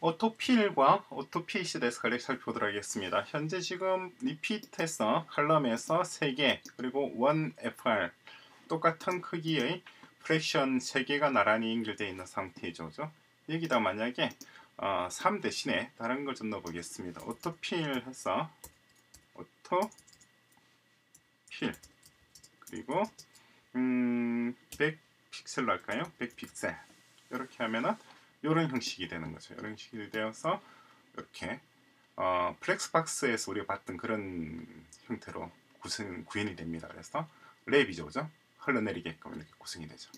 auto fill과 대해서 간략히 살펴보도록 하겠습니다. 현재 지금 리피트에서 칼럼에서 3개 그리고 1FR 똑같은 크기의 fraction 3개가 나란히 연결되어 있는 상태죠. 여기다 만약에 어, 3 대신에 다른 걸 좀 넣어보겠습니다. auto fill 해서 auto fill 그리고 음, 100픽셀로 할까요? 100픽셀 이렇게 하면은 이런 형식이 되는 거죠. 이런 형식이 되어서 이렇게 어, flexbox에서 우리가 봤던 그런 형태로 구성, 구현이 됩니다. 그래서 wrap이죠. 그죠? 흘러내리게끔 이렇게 구성이 되죠.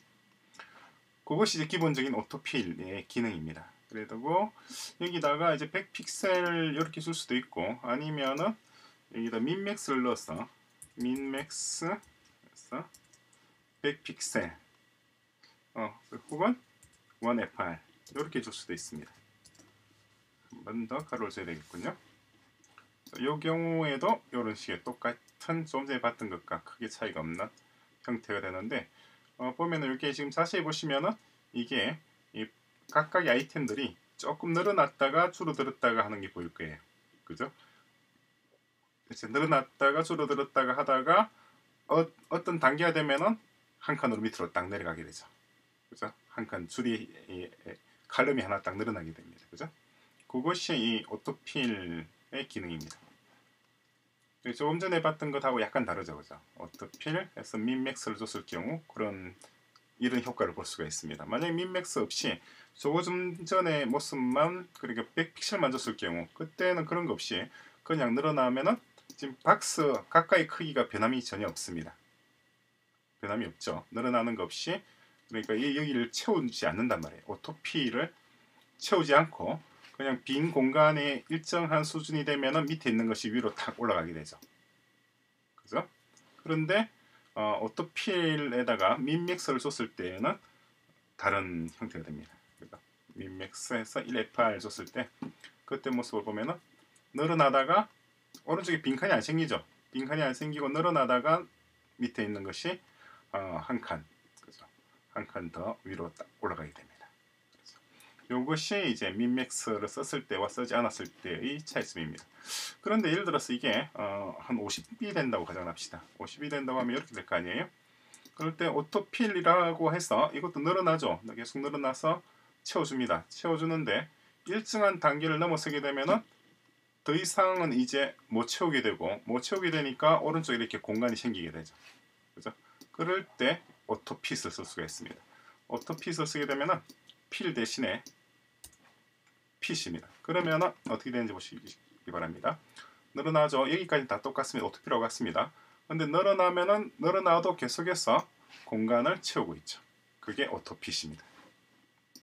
그것이 이제 기본적인 auto fill의 기능입니다. 그래도 여기다가 이제 100픽셀 이렇게 쓸 수도 있고 아니면은 여기다 minmax를 넣어서 minmax 그래서 100픽셀 어, 혹은 1FR 이렇게 줄 수도 있습니다. 한 번 더 가로를 줘야 되겠군요. 이 경우에도 이런 식의 똑같은 좀 전에 봤던 것과 크게 차이가 없는 형태가 되는데 어, 보면은 이게 지금 자세히 보시면은 이게 이 각각의 아이템들이 조금 늘어났다가 줄어들었다가 하는 게 보일 거예요. 그죠? 이제 늘어났다가 줄어들었다가 하다가 어, 어떤 단계가 되면은 한 칸으로 밑으로 딱 내려가게 되죠. 그죠? 한 칸 줄이 칼럼이 하나 딱 늘어나게 됩니다. 그죠? 그것이 이 오토필의 기능입니다. 조금 전에 봤던 것하고 약간 다르죠. 그죠? 오토필에서 민맥스를 줬을 경우 그런 이런 효과를 볼 수가 있습니다. 만약에 민맥스 없이 조금 전에 모습만 그러니까 100픽셀만 줬을 경우 그때는 그런 거 없이 그냥 늘어나면은 지금 박스 가까이 크기가 변함이 전혀 없습니다. 변함이 없죠. 늘어나는 거 없이 그러니까 여기를 채우지 않는단 말이에요. 오토피를 채우지 않고 그냥 빈 공간에 일정한 수준이 되면 밑에 있는 것이 위로 탁 올라가게 되죠. 그죠? 그런데 어, 오토필에다가 민맥스를 줬을 때는 다른 형태가 됩니다. 그러니까 민맥스에서 1FR 줬을 때 그때 모습을 보면은 늘어나다가 오른쪽에 빈칸이 안 생기죠. 빈칸이 안 생기고 늘어나다가 밑에 있는 것이 어, 한 칸, 한 칸 더 위로 딱 올라가게 됩니다. 이것이 이제 민맥스를 썼을 때와 쓰지 않았을 때의 차이점입니다. 그런데 예를 들어서 이게 어, 한 50이 된다고 가정합시다. 50이 된다고 하면 이렇게 될 거 아니에요? 그럴 때 auto fill이라고 해서 이것도 늘어나죠. 계속 늘어나서 채워줍니다. 채워주는데 일정한 단계를 넘어서게 되면은 더 이상은 이제 못 채우게 되고 못 채우게 되니까 오른쪽에 이렇게 공간이 생기게 되죠. 그죠? 그럴 때 auto fit을 쓸 수가 있습니다. auto fit을 쓰게 되면 fill 대신에 fit입니다. 그러면 어떻게 되는지 보시기 바랍니다. 늘어나죠. 여기까지 다 똑같습니다. auto fill하고 같습니다. 근데 늘어나면은 늘어나도 계속해서 공간을 채우고 있죠. 그게 오토핏입니다.